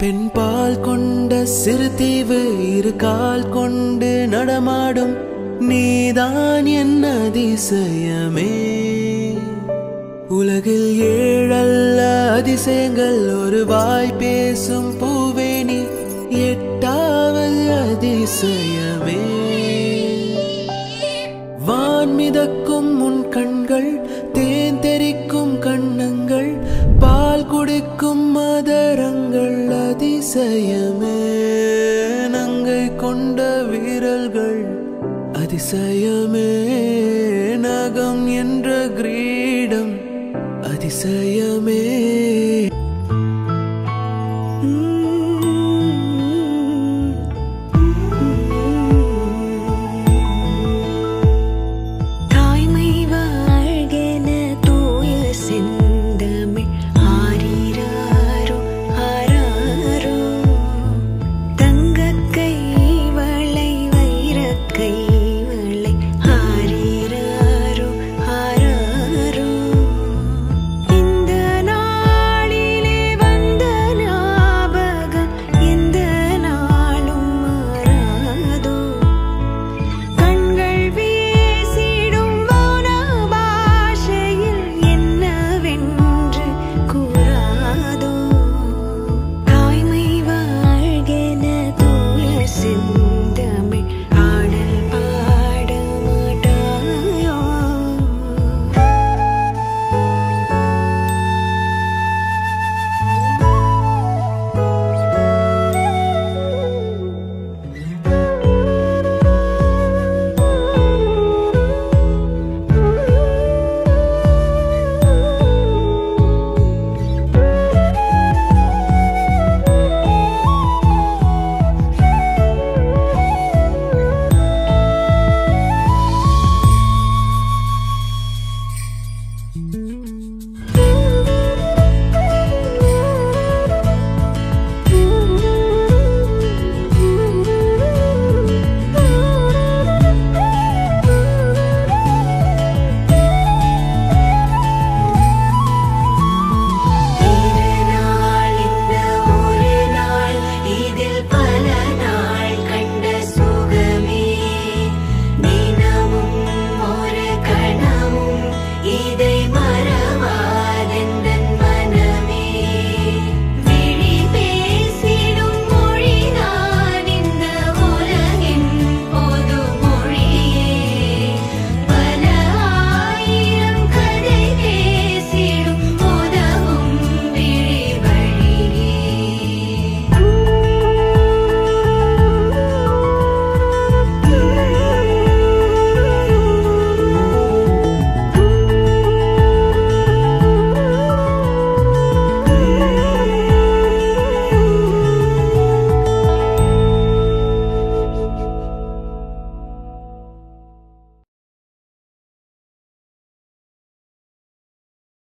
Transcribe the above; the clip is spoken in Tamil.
பெண்பால் கொண்ட சிறு தீவு இரு கால் கொண்டு நடமாடும் நீதான் என் அதிசயமே. உலகில் ஏழல்ல அதிசயங்கள் ஒரு வாய் பேசும் பூவேணி எட்டாவது அதிசயமே. வான் மிதக்கும் உன் கண்கள் தேன் தெரிக்கும் கண்ணங்கள் பால் குடிக்கும் மதரங்கள் அதிசயமே. நங்கை கொண்ட அதிசயமே நகம் என்ற கிரீடம். அதிசயமே